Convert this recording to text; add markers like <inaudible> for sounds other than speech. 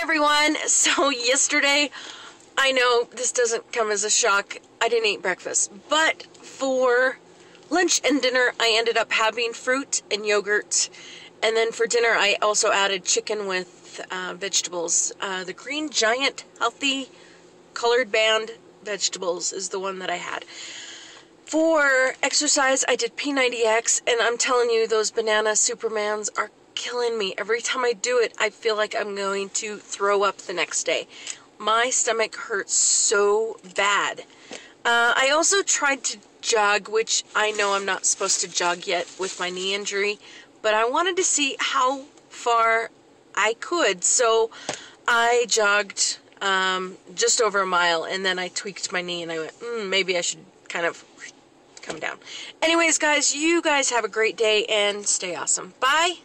everyone. <laughs> So yesterday, I know this doesn't come as a shock. I didn't eat breakfast, but for lunch and dinner, I ended up having fruit and yogurt. And then for dinner, I also added chicken with uh, vegetables. Uh, the green giant healthy colored band vegetables is the one that I had. For exercise, I did P90X, and I'm telling you, those banana supermans are killing me. Every time I do it, I feel like I'm going to throw up the next day. My stomach hurts so bad. Uh, I also tried to jog, which I know I'm not supposed to jog yet with my knee injury, but I wanted to see how far I could. So I jogged um, just over a mile, and then I tweaked my knee, and I went, mm, maybe I should kind of come down. Anyways, guys, you guys have a great day and stay awesome. Bye.